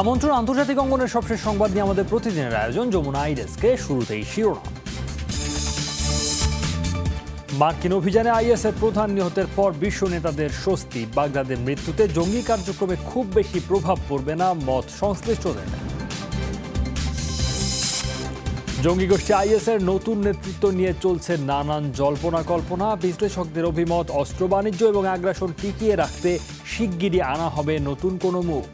আমন্ত্রণ আন্তর্জাতিক অঙ্গনের সবশেষ সংবাদ নিয়ে আমাদের প্রতিদিনের আয়োজন। যমুনা আইডেসকে শুরুতেই শিরোনাম। মার্কিন অভিযানে আইএসের প্রধান নিহতের পর বিশ্ব নেতাদের স্বস্তি। বাগদাদের মৃত্যুতে জঙ্গি কার্যক্রমে খুব বেশি প্রভাব পড়বে না মত সংশ্লিষ্টদের। জঙ্গি গোষ্ঠী আইএসের নতুন নেতৃত্ব নিয়ে চলছে নানান জল্পনা কল্পনা। বিশ্লেষকদের অভিমত, অস্ত্র বাণিজ্য এবং আগ্রাসন টিকিয়ে রাখতে শিগগিরই আনা হবে নতুন কোনো মুখ।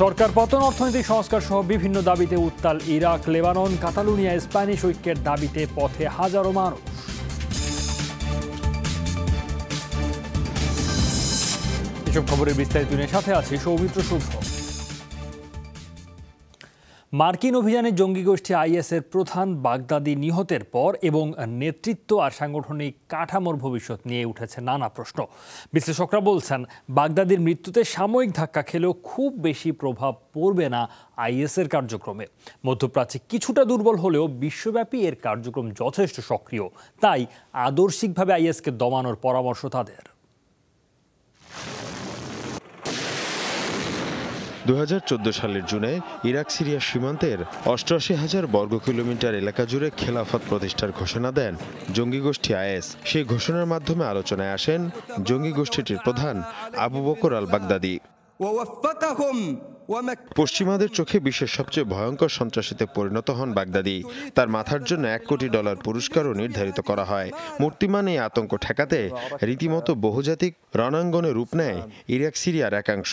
সরকার পতন, অর্থনৈতিক সংস্কার সহ বিভিন্ন দাবিতে উত্তাল ইরাক, লেবানন, কাতালুনিয়া, স্প্যানিশ ঐক্যের দাবিতে পথে হাজারো মানুষ। এসব খবরের বিস্তারিত সাথে আছে সৌমিত্র শুভ মার্কিন অভিযানে জঙ্গি গোষ্ঠী আইএসের প্রধান বাগদাদি নিহতের পর এবং নেতৃত্ব আর সাংগঠনিক কাঠামোর ভবিষ্যৎ নিয়ে উঠেছে নানা প্রশ্ন। বিশ্লেষকরা বলছেন, বাগদাদির মৃত্যুতে সাময়িক ধাক্কা খেলেও খুব বেশি প্রভাব পড়বে না আইএসের কার্যক্রমে। মধ্যপ্রাচ্যে কিছুটা দুর্বল হলেও বিশ্বব্যাপী এর কার্যক্রম যথেষ্ট সক্রিয়। তাই আদর্শিকভাবে আইএসকে দমানোর পরামর্শ তাদের। দু হাজার চোদ্দ সালের জুনে ইরাক সিরিয়া সীমান্তের অষ্টআশি হাজার বর্গ কিলোমিটার এলাকা জুড়ে খেলাফত প্রতিষ্ঠার ঘোষণা দেন জঙ্গি গোষ্ঠী আইএস। সেই ঘোষণার মাধ্যমে আলোচনায় আসেন জঙ্গি গোষ্ঠীটির প্রধান আবু বকর আল বাগদাদি পশ্চিমাদের চোখে বিশ্বের সবচেয়ে ভয়ঙ্কর সন্ত্রাসীতে পরিণত হন বাগদাদি। তার মাথার জন্য এক কোটি ডলার পুরস্কারও নির্ধারিত করা হয়। মূর্তিমান এই আতঙ্ক ঠেকাতে রীতিমতো বহুজাতিক রণাঙ্গনে রূপ নেয় ইরাক সিরিয়ার একাংশ।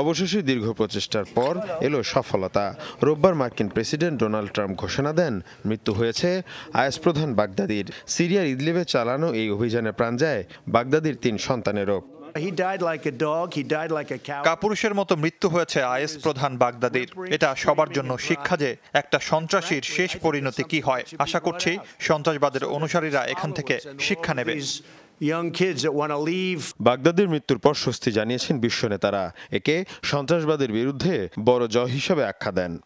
অবশেষে দীর্ঘ প্রচেষ্টার পর এলো সফলতা। রোববার মার্কিন প্রেসিডেন্ট ডোনাল্ড ট্রাম্প ঘোষণা দেন মৃত্যু হয়েছে আয়াস প্রধান বাগদাদির। সিরিয়ার ইদলিবে চালানো এই অভিযানে প্রাণ যায় বাগদাদির তিন সন্তানেরও। কাপুরুষের মতো মৃত্যু হয়েছে আইএস প্রধান বাগদাদির। এটা সবার জন্য শিক্ষা যে একটা সন্ত্রাসীর শেষ পরিণতি কি হয়। আশা করছি সন্ত্রাসবাদের অনুসারীরা এখান থেকে শিক্ষা নেবে। বাগদাদের মৃত্যুর পর স্বস্তি জানিয়েছেন বিশ্ব নেতারা। একে সন্ত্রাসবাদের বিরুদ্ধে বড় জয় হিসাবে আখ্যা দেন।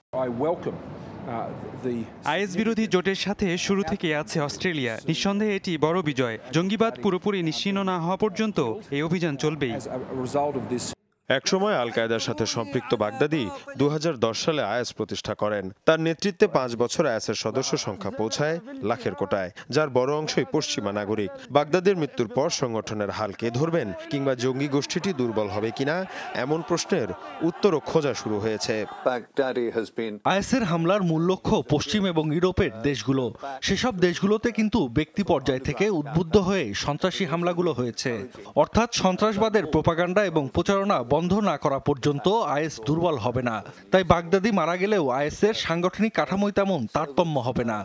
আইএস বিরোধী জোটের সাথে শুরু থেকে আছে অস্ট্রেলিয়া। নিঃসন্দেহে এটি বড় বিজয়। জঙ্গিবাদ পুরোপুরি নিশ্চিন্ন না হওয়া পর্যন্ত এই অভিযান চলবেই। একসময় আল কায়দার সাথে সম্পৃক্ত বাগদাদি দু হাজার দশ সালে আয়াস প্রতিষ্ঠা করেন। তার নেতৃত্বে পাঁচ বছর আয়াসের সদস্য সংখ্যা পৌঁছায় লাখের কোটায় যার বড় অংশই পশ্চিমা নাগরিক। বাগদাদের মৃত্যুর পর সংগঠনের হাল কে ধরবেন কিংবা জঙ্গি গোষ্ঠীটি দুর্বল হবে কিনা এমন প্রশ্নের উত্তরও খোঁজা শুরু হয়েছে। আয়াসের হামলার মূল লক্ষ্য পশ্চিম এবং ইউরোপের দেশগুলো। সেসব দেশগুলোতে কিন্তু ব্যক্তি পর্যায় থেকে উদ্বুদ্ধ হয়ে সন্ত্রাসী হামলাগুলো হয়েছে। অর্থাৎ সন্ত্রাসবাদের প্রোপাগান্ডা এবং প্রচারণা বন্ধ না করা পর্যন্ত আইএস দুর্বল হবে না। তাই বাগদাদি মারা গেলেও আইএসের সাংগঠনিক কাঠামোই তেমন তারতম্য হবে না।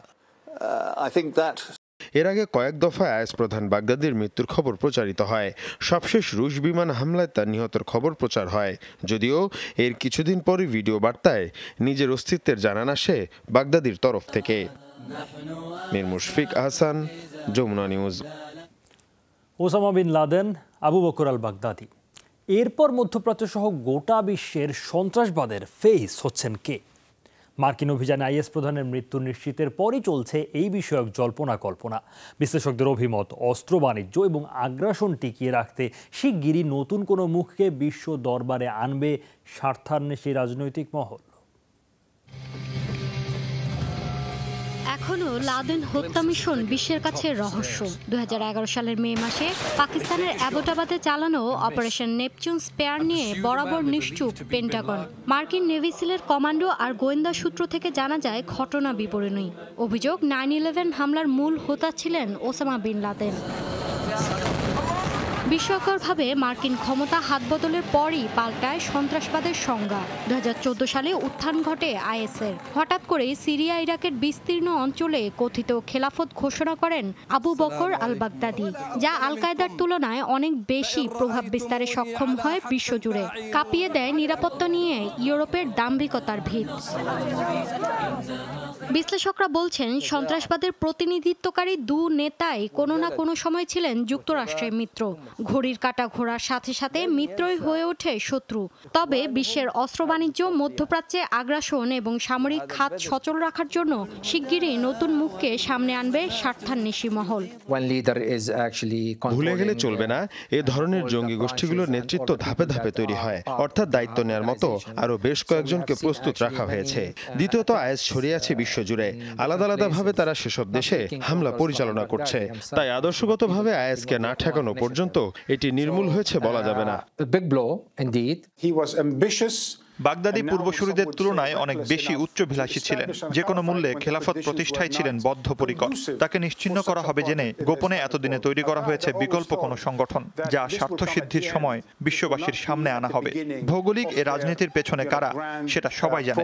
এর আগে কয়েক দফায় আয়াস প্রধান বাগদাদির মৃত্যুর খবর প্রচারিত হয়। সবশেষ রুশ বিমান হামলায় তার নিহতের খবর প্রচার হয়। যদিও এর কিছুদিন পরই ভিডিও বার্তায় নিজের অস্তিত্বের জানান আসে বাগদাদির তরফ থেকে। Mir Mushfiq Ahsan Jamuna News. Osama bin Laden Abu Bakr al Baghdadi এরপর মধ্যপ্রাচ্য সহ গোটা বিশ্বের সন্ত্রাসবাদের ফেস হচ্ছেন কে? মার্কিন অভিযানে আইএস প্রধানের মৃত্যু নিশ্চিতের পরই চলছে এই বিষয়ক জল্পনা কল্পনা। বিশ্লেষকদের অভিমত, অস্ত্র বাণিজ্য এবং আগ্রাসন টিকিয়ে রাখতে শিগগিরই নতুন কোনো মুখকে বিশ্ব দরবারে আনবে স্বার্থান্বেষী রাজনৈতিক মহল। এখনও লাদেন হত্যা মিশন বিশ্বের কাছে রহস্য। দুহাজার এগারো সালের মে মাসে পাকিস্তানের অ্যাবোটাবাদে চালানো অপারেশন নেপচুন স্পেয়ার নিয়ে বরাবর নিশ্চুপ পেন্টাগন। মার্কিন নেভিসিলের কমান্ডো আর গোয়েন্দা সূত্র থেকে জানা যায়, ঘটনা বিবরণী অভিযোগ, নাইন ইলেভেন হামলার মূল হোতা ছিলেন ওসামা বিন লাদেন। বিস্ময়করভাবে মার্কিন ক্ষমতা হাত বদলের পরই পাল্টায় সন্ত্রাসবাদের সংজ্ঞা। দু হাজার চোদ্দ সালে উত্থান ঘটে আইএসের। হঠাৎ করে সিরিয়া, ইরাকের বিস্তীর্ণ অঞ্চলে কথিত খেলাফত ঘোষণা করেন আবু বকর আল বাগদাদি যা আল কায়দার তুলনায় অনেক বেশি প্রভাব বিস্তারে সক্ষম হয় বিশ্বজুড়ে। কাঁপিয়ে দেয় নিরাপত্তা নিয়ে ইউরোপের দাম্ভিকতার ভিত। বিশ্লেষকরা বলছেন, সন্ত্রাসবাদের প্রতিনিধিত্বকারী দু নেতাই কোনো না কোনো সময় ছিলেন যুক্তরাষ্ট্রের মিত্র। ঘড়ির কাটা ঘোরার সাথে সাথে মিত্রই হয়ে ওঠে শত্রু। তবে বিশ্বের অস্ত্র বাণিজ্য মধ্যপ্রাচ্যে আগ্রাসন এবং সামরিক খাত সচল রাখার জন্য শিগগিরই নতুন মুখকে সামনে আনবে স্বার্থান্বেষী মহল। ভুলে গেলে চলবে না এ ধরনের জঙ্গি গোষ্ঠীগুলোর নেতৃত্ব ধাপে ধাপে তৈরি হয় অর্থাৎ দায়িত্ব নেওয়ার মতো আরও বেশ কয়েকজনকে প্রস্তুত রাখা হয়েছে। দ্বিতীয়ত আয়াস ছড়িয়ে আছে বিশ্বজুড়ে। আলাদা আলাদাভাবে তারা সেসব দেশে হামলা পরিচালনা করছে। তাই আদর্শগতভাবে আয়াসকে না ঠেকানো পর্যন্ত এটি নির্মূল হয়েছে বলা যাবে না। বাগদাদি পূর্বসূরিদের তুলনায় অনেক বেশি উচ্চভিলাষী ছিলেন। যে কোনো মূল্যে খেলাফত প্রতিষ্ঠায় ছিলেন বদ্ধপরিকর। তাকে নিশ্চিহ্ন করা হবে জেনে গোপনে এতদিনে তৈরি করা হয়েছে বিকল্প কোনো সংগঠন যা স্বার্থসিদ্ধির সময় বিশ্ববাসীর সামনে আনা হবে। ভৌগোলিক এ রাজনীতির পেছনে কারা সেটা সবাই জানে।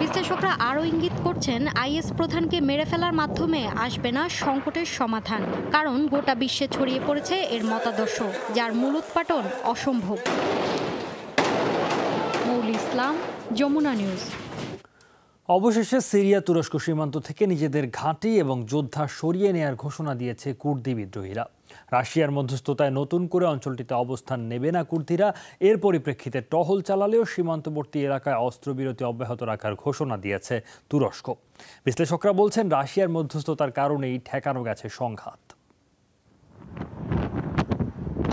বিশ্লেষকরা আরও ইঙ্গিত করছেন, আইএস প্রধানকে মেরে ফেলার মাধ্যমে আসবে না সংকটের সমাধান, কারণ গোটা বিশ্বে ছড়িয়ে পড়েছে এর মতাদর্শ, যার মূল উৎপাটন অসম্ভব। মৌল ইসলাম, যমুনা নিউজ। অবশেষে সিরিয়া তুরস্ক সীমান্ত থেকে নিজেদের ঘাঁটি এবং যোদ্ধা সরিয়ে নেয়ার ঘোষণা দিয়েছে কুর্দি বিদ্রোহীরা। রাশিয়ার মধ্যস্থতায় নতুন করে অঞ্চলটিতে অবস্থান নেবে না কুর্দিরা। এর পরিপ্রেক্ষিতে টহল চালালেও সীমান্তবর্তী এলাকায় অস্ত্রবিরতি অব্যাহত রাখার ঘোষণা দিয়েছে তুরস্ক। বিশ্লেষকরা বলছেন, রাশিয়ার মধ্যস্থতার কারণেই ঠেকানো গেছে সংঘাত।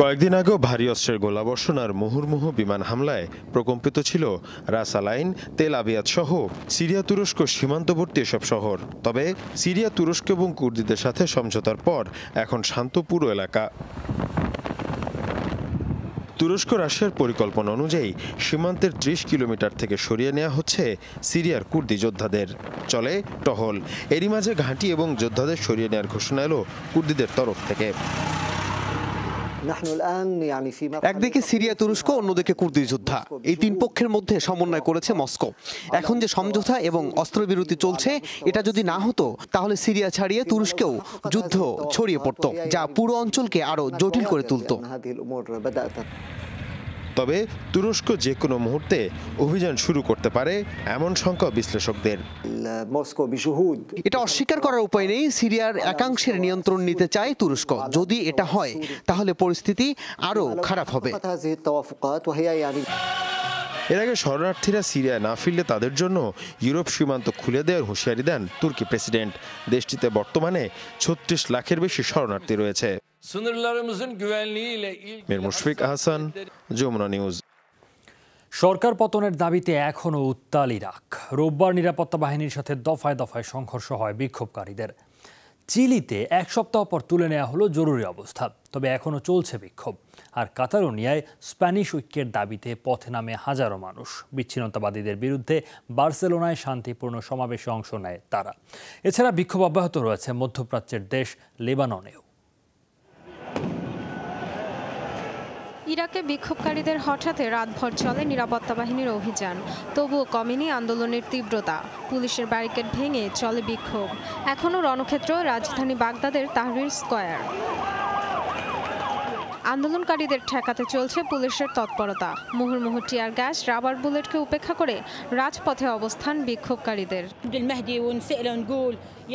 কয়েকদিন আগেও ভারী অস্ত্রের গোলাবর্ষণ আর মুহুর্মুহু বিমান হামলায় প্রকম্পিত ছিল রাসালাইন, তেল আবিয়াত সহ সিরিয়া তুরস্ক সীমান্তবর্তী এসব শহর। তবে সিরিয়া, তুরস্ক এবং কুর্দিদের সাথে সমঝোতার পর এখন শান্ত পুরো এলাকা। তুরস্ক রাশিয়ার পরিকল্পনা অনুযায়ী সীমান্তের ত্রিশ কিলোমিটার থেকে সরিয়ে নেওয়া হচ্ছে সিরিয়ার কুর্দি যোদ্ধাদের। চলে টহল। এরই মাঝে ঘাঁটি এবং যোদ্ধাদের সরিয়ে নেওয়ার ঘোষণা এলো কুর্দিদের তরফ থেকে। একদিকে সিরিয়া তুরস্ক অন্যদিকে কুর্দি যোদ্ধা। এই তিন পক্ষের মধ্যে সমন্বয় করেছে মস্কো। এখন যে সমঝোতা এবং অস্ত্রবিরতি চলছে এটা যদি না হতো তাহলে সিরিয়া ছাড়িয়ে তুরস্কেও যুদ্ধ ছড়িয়ে পড়তো যা পুরো অঞ্চলকে আরও জটিল করে তুলতো। তবে তুরস্ক যে কোনো মুহূর্তে অভিযান শুরু করতে পারে এমন শঙ্কা বিশ্লেষকদের। এটা অস্বীকার করার উপায় নেই সিরিয়ার একাংশের নিয়ন্ত্রণ নিতে চায় তুরস্ক। যদি এটা হয় তাহলে পরিস্থিতি আরও খারাপ হবে। এর আগে শরণার্থীরা সিরিয়ায় না ফিরলে তাদের জন্য ইউরোপ সীমান্ত খুলে দেওয়ার হুঁশিয়ারি দেন তুর্কি প্রেসিডেন্ট। দেশটিতে বর্তমানে ছত্রিশ লাখের বেশি শরণার্থী রয়েছে। Sınırlarımızın güvenliğiyle ilgili Mir Mushfiq Ahsan Jamuna News সরকার পতনের দাবিতে এখনও উত্তাল ইরাক। রোববার নিরাপত্তা বাহিনীর সাথে দফায় দফায় সংঘর্ষ হয় বিক্ষোভকারীদের। চিলিতে এক সপ্তাহ পর তুলে নেওয়া হলো জরুরি অবস্থা তবে এখনও চলছে বিক্ষোভ। আর কাতালোনিয়ায় স্প্যানিশ ঐক্যের দাবিতে পথে নামে হাজারো মানুষ। বিচ্ছিন্নতাবাদীদের বিরুদ্ধে বার্সেলোনায় শান্তিপূর্ণ সমাবেশে অংশ নেয় তারা। এছাড়া বিক্ষোভ অব্যাহত রয়েছে মধ্যপ্রাচ্যের দেশ লেবাননেও। ইরাকে বিক্ষোভকারীদের হঠাতে রাতভর চলে নিরাপত্তা বাহিনীর অভিযান। তবুও কমেনি আন্দোলনের তীব্রতা। পুলিশের ব্যারিকেড ভেঙে চলে বিক্ষোভ। এখনও রণক্ষেত্র, রাজধানী বাগদাদের তাহরির স্কয়ার। আন্দোলনকারীদের ঠেকাতে চলছে পুলিশের তৎপরতা। মুহুর্মুহু টিয়ার গ্যাস রাবার বুলেটকে উপেক্ষা করে রাজপথে অবস্থান বিক্ষোভকারীদের।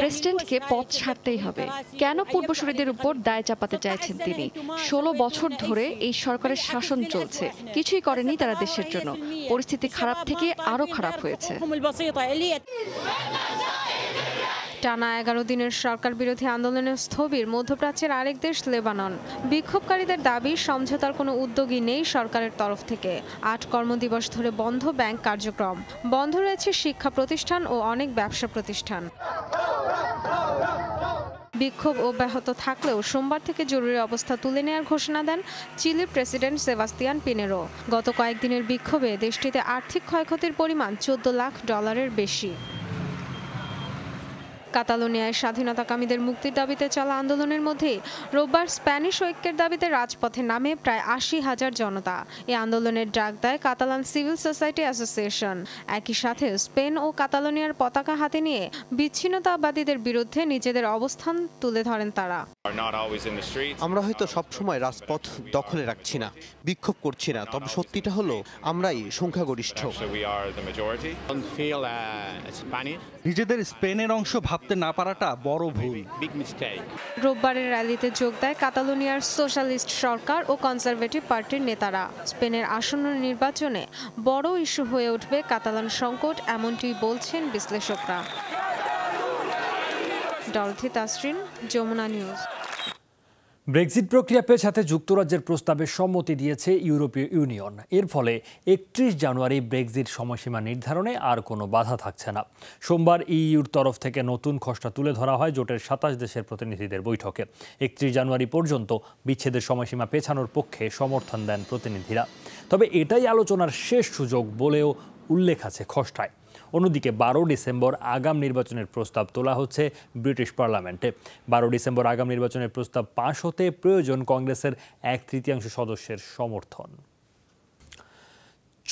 প্রেসিডেন্টকে পথ ছাড়তেই হবে। কেন পূর্বসূরিদের উপর দায় চাপাতে চাইছেন তিনি। ষোলো বছর ধরে এই সরকারের শাসন চলছে। কিছুই করেনি তারা দেশের জন্য। পরিস্থিতি খারাপ থেকে আরও খারাপ হয়েছে। টানা এগারো দিনের সরকার বিরোধী আন্দোলনের স্থবির মধ্যপ্রাচ্যের আরেক দেশ লেবানন। বিক্ষোভকারীদের দাবি, সমঝোতার কোনো উদ্যোগই নেই সরকারের তরফ থেকে। আট কর্মদিবস ধরে বন্ধ ব্যাংক কার্যক্রম। বন্ধ রয়েছে শিক্ষা প্রতিষ্ঠান ও অনেক ব্যবসা প্রতিষ্ঠান। বিক্ষোভ অব্যাহত থাকলেও সোমবার থেকে জরুরি অবস্থা তুলে নেওয়ার ঘোষণা দেন চিলির প্রেসিডেন্ট সেবাস্তিয়ান পিনেরো। গত কয়েকদিনের বিক্ষোভে দেশটিতে আর্থিক ক্ষয়ক্ষতির পরিমাণ চোদ্দ লাখ ডলারের বেশি। কাতালোনিয়ায় স্বাধীনতাকামীদের মুক্তির দাবিতে চলা আন্দোলনের মধ্যে রোববার স্প্যানিশ ঐক্যের দাবিতে রাজপথে নামে প্রায় আশি হাজার জনতা। এ আন্দোলনের ডাক দেয় কাতালান সিভিল সোসাইটি অ্যাসোসিয়েশন। একই সাথে স্পেন ও কাতালোনিয়ার পতাকা হাতে নিয়ে বিচ্ছিন্নতাবাদীদের বিরুদ্ধে নিজেদের অবস্থান তুলে ধরেন তারা। আমরা হয়তো সবসময় রাজপথ দখলে রাখছি না বিক্ষোভ করছি না তবে সত্যিটা হলো আমরাই সংখ্যাগরিষ্ঠ। নিজেদের স্পেনের অংশ ভাবতে না পারাটা বড় ভুল। রোববারের র্যালিতে যোগ দেয় কাতালোনিয়ার সোশ্যালিস্ট সরকার ও কনজারভেটিভ পার্টির নেতারা। স্পেনের আসন্ন নির্বাচনে বড় ইস্যু হয়ে উঠবে কাতালান সংকট এমনটি বলছেন বিশ্লেষকরা। Dorothy Tasrin Jamuna News. Brexit প্রক্রিয়া পেছাতে যুক্তরাজ্যের প্রস্তাবে সম্মতি দিয়েছে ইউরোপীয় ইউনিয়ন। এর ফলে একত্রিশ জানুয়ারি ব্রেক্সিট সময়সীমা নির্ধারণে আর কোনো বাধা থাকছে না। সোমবার ইইউর তরফ থেকে নতুন খসড়া তুলে ধরা হয় জোটের সাতাশ দেশের প্রতিনিধিদের বৈঠকে। একত্রিশ জানুয়ারি পর্যন্ত বিচ্ছেদের সময়সীমা পেছানোর পক্ষে সমর্থন দেন প্রতিনিধিরা। তবে এটাই আলোচনার শেষ সুযোগ বলেও উল্লেখ আছে খসড়ায়। অন্যদিকে বারো ডিসেম্বর আগাম নির্বাচনের প্রস্তাব তোলা হচ্ছে ব্রিটিশ পার্লামেন্টে। বারো ডিসেম্বর আগাম নির্বাচনের প্রস্তাব পাশ হতে প্রয়োজন কংগ্রেসের এক তৃতীয়াংশ সদস্যের সমর্থন।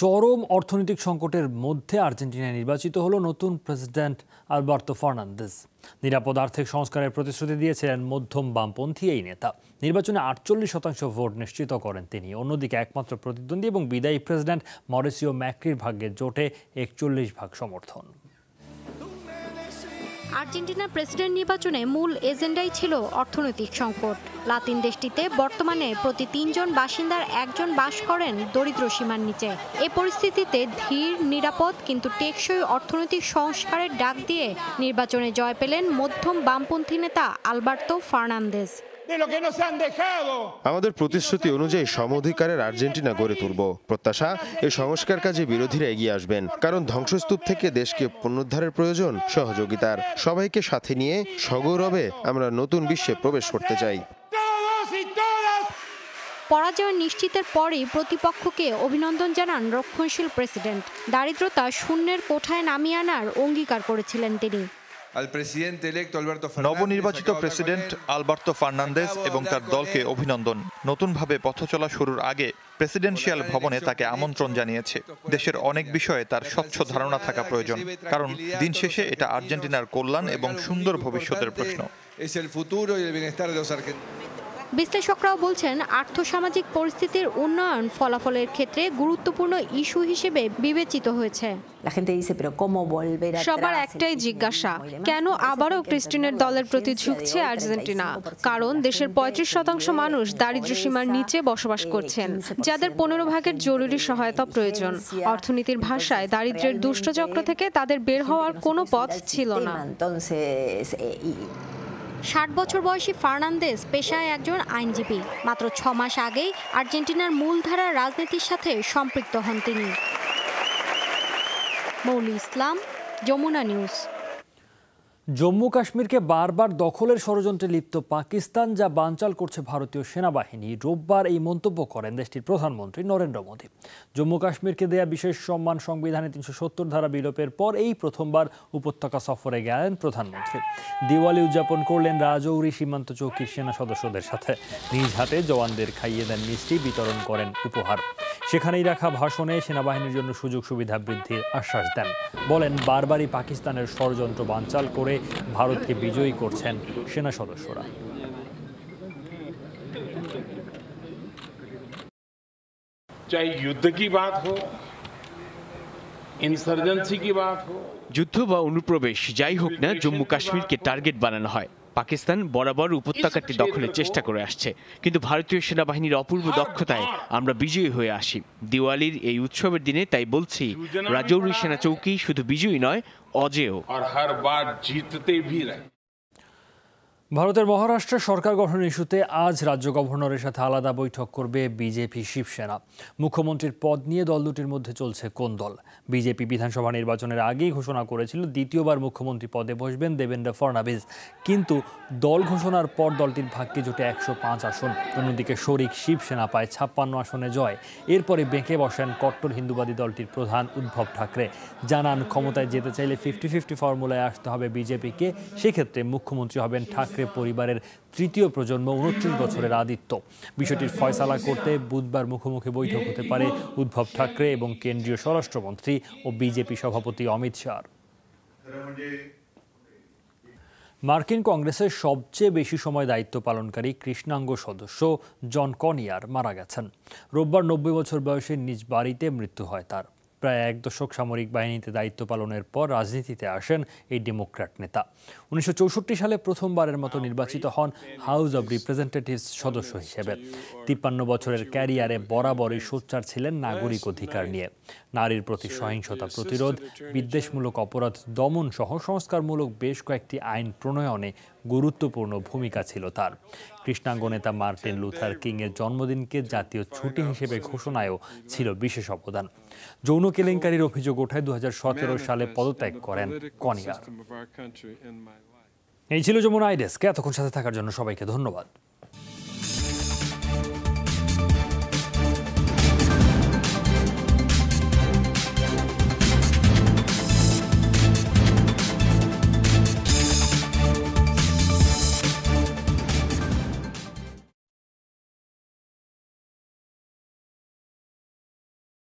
চরম অর্থনৈতিক সংকটের মধ্যে আর্জেন্টিনায় নির্বাচিত হলো নতুন প্রেসিডেন্ট আলবার্তো ফার্নান্দেজ। নিরাপদ আর্থিক সংস্কারের প্রতিশ্রুতি দিয়েছিলেন মধ্যম বামপন্থী এই নেতা। নির্বাচনে আটচল্লিশ শতাংশ ভোট নিশ্চিত করেন তিনি। অন্যদিকে একমাত্র প্রতিদ্বন্দ্বী এবং বিদায়ী প্রেসিডেন্ট মরিসিও ম্যাক্রির ভাগ্যে জোটে একচল্লিশ ভাগ সমর্থন। আর্জেন্টিনার প্রেসিডেন্ট নির্বাচনে মূল এজেন্ডাই ছিল অর্থনৈতিক সংকট। লাতিন দেশটিতে বর্তমানে প্রতি তিনজন বাসিন্দার একজন বাস করেন দরিদ্র সীমার নিচে। এ পরিস্থিতিতে ধীর, নিরাপদ, কিন্তু টেকসই অর্থনৈতিক সংস্কারের ডাক দিয়ে নির্বাচনে জয় পেলেন মধ্যম বামপন্থী নেতা আলবার্তো ফার্নান্দেজ। আমাদের প্রতিশ্রুতি অনুযায়ী সম অধিকারের আর্জেন্টিনা গড়ে তুলব। প্রত্যাশা এই সংস্কার কাজে বিরোধীরা এগিয়ে আসবেন। কারণ ধ্বংসস্তূপ থেকে দেশকে পুনরুদ্ধারের প্রয়োজন সহযোগিতার। সবাইকে সাথে নিয়ে সগৌরবে আমরা নতুন বিশ্বে প্রবেশ করতে চাই। পরাজয় নিশ্চিতের পরই প্রতিপক্ষকে অভিনন্দন জানান রক্ষণশীল প্রেসিডেন্ট। দারিদ্রতা শূন্যের কোঠায় নামিয়ে আনার অঙ্গীকার করেছিলেন তিনি। নবনির্বাচিত প্রেসিডেন্ট আলবার্তো ফার্নান্দেজ এবং তার দলকে অভিনন্দন। নতুনভাবে পথ চলা শুরুর আগে প্রেসিডেন্সিয়াল ভবনে তাকে আমন্ত্রণ জানিয়েছে। দেশের অনেক বিষয়ে তার স্বচ্ছ ধারণা থাকা প্রয়োজন। কারণ দিন শেষে এটা আর্জেন্টিনার কল্যাণ এবং সুন্দর ভবিষ্যতের প্রশ্ন। বিশ্লেষকরাও বলছেন আর্থসামাজিক পরিস্থিতির উন্নয়ন ফলাফলের ক্ষেত্রে গুরুত্বপূর্ণ ইস্যু হিসেবে বিবেচিত হয়েছে। সবার একটাই জিজ্ঞাসা কেন আবারও ক্রিস্টিনের দলের প্রতি ঝুঁকছে আর্জেন্টিনা কারণ দেশের পঁয়ত্রিশ শতাংশ মানুষ দারিদ্র সীমার নিচে বসবাস করছেন যাদের পনেরো ভাগের জরুরি সহায়তা প্রয়োজন। অর্থনীতির ভাষায় দারিদ্রের দুষ্টচক্র থেকে তাদের বের হওয়ার কোনো পথ ছিল না। ষাট বছর বয়সী ফার্নান্দেস পেশায় একজন আইনজীবী। মাত্র ছ মাস আগেই আর্জেন্টিনার মূলধারার রাজনীতির সাথে সম্পৃক্ত হন তিনি। মৌলি ইসলাম, যমুনা নিউজ। জম্মু কাশ্মীরকে বারবার দখলের ষড়যন্ত্রে লিপ্ত পাকিস্তান যা বানচাল করছে ভারতীয় সেনাবাহিনী। রোববার এই মন্তব্য করেন দেশটির প্রধানমন্ত্রী নরেন্দ্র মোদী। জম্মু কাশ্মীরকে দেয়া বিশেষ সম্মান সংবিধানে তিনশো সত্তর ধারা বিলোপের পর এই প্রথমবার উপত্যকা সফরে গেলেন প্রধানমন্ত্রী। দিওয়ালি উদযাপন করলেন রাজৌরি সীমান্ত চৌকির সেনা সদস্যদের সাথে। নিজ হাতে জওয়ানদের খাইয়ে দেন মিষ্টি, বিতরণ করেন উপহার। সেখানেই রাখা ভাষণে সেনাবাহিনীর জন্য সুযোগ সুবিধা বৃদ্ধির আশ্বাস দেন। বলেন, বারবারই পাকিস্তানের ষড়যন্ত্র বানচাল করে করে ভারতকে বিজয়ী করছেন সেনা সদস্যরা। চাই যুদ্ধ কি বাত হো ইনসার্জেন্সি কি বাত হো। যুদ্ধ বা অনুপ্রবেশ যাই হোক না জম্মু কাশ্মীরকে টার্গেট বানানো হয়। পাকিস্তান বরাবর উপত্যকাটি দখলের চেষ্টা করে আসছে। কিন্তু ভারতীয় সেনাবাহিনীর অপূর্ব দক্ষতায় আমরা বিজয়ী হয়ে আসি। দিওয়ালির এই উৎসবের দিনে তাই বলছি রাজৌরি সেনা চৌকি শুধু বিজয়ী নয় অজেয়। আর হর বার জিততে ভি রহে ভারতের মহারাষ্ট্রে সরকার গঠন ইস্যুতে আজ রাজ্য গভর্নরের সাথে আলাদা বৈঠক করবে বিজেপি শিবসেনা। মুখ্যমন্ত্রীর পদ নিয়ে দল দুটির মধ্যে চলছে কোন দল? বিজেপি বিধানসভা নির্বাচনের আগেই ঘোষণা করেছিল, দ্বিতীয়বার মুখ্যমন্ত্রী পদে বসবেন দেবেন্দ্র ফডনাবিস। কিন্তু দল ঘোষণার পর দলটির ভাগ্যে জোটে একশো পাঁচ আসন। অন্যদিকে শরিক শিবসেনা পায় ছাপ্পান্ন আসনে জয়। এরপরে বেঁকে বসেন কট্টর হিন্দুবাদী দলটির প্রধান উদ্ধব ঠাকরে। জানান, ক্ষমতায় যেতে চাইলে ফিফটি ফিফটি ফর্মুলায় আসতে হবে বিজেপিকে। সেক্ষেত্রে মুখ্যমন্ত্রী হবেন ঠাকরে পরিবারের তৃতীয় প্রজন্ম উনত্রিশ বছরের আদিত্য। বিষয়টির ফয়সালা করতে বুধবার মুখোমুখি বৈঠক হতে পারে উদ্ভব ঠাকরে এবং কেন্দ্রীয় স্বরাষ্ট্রমন্ত্রী ও বিজেপি সভাপতি অমিত শাহ। মার্কিন কংগ্রেসের সবচেয়ে বেশি সময় দায়িত্ব পালনকারী কৃষ্ণাঙ্গ সদস্য জন কনিয়ার মারা গেছেন। রোববার নব্বই বছর বয়সে নিজ বাড়িতে মৃত্যু হয় তার। প্রায় এক দশক সামরিক বাহিনীতে দায়িত্ব পালনের পর রাজনীতিতে আসেন এই ডেমোক্র্যাট নেতা। উনিশশো চৌষট্টি সালে প্রথমবারের মতো নির্বাচিত হন হাউস অব রিপ্রেজেন্টেটিভস সদস্য হিসেবে। তিপ্পান্ন বছরের ক্যারিয়ারে বরাবরই সোচ্চার ছিলেন নাগরিক অধিকার নিয়ে। নারীর প্রতি সহিংসতা প্রতিরোধ, বিদ্বেষমূলক অপরাধ দমন সহ সংস্কারমূলক বেশ কয়েকটি আইন প্রণয়নে গুরুত্বপূর্ণ ভূমিকা ছিল তার। কৃষ্ণাঙ্গ নেতা মার্টিন লুথার কিং এর জন্মদিনকে জাতীয় ছুটি হিসেবে ঘোষণায়ও ছিল বিশেষ অবদান। যৌন কেলেঙ্কারির অভিযোগ ওঠায় দুই হাজার সতেরো সালে পদত্যাগ করেন কনিয়ার এই ছিল যমুনা আইডেস্ক। এতক্ষণ সাথে থাকার জন্য সবাইকে ধন্যবাদ।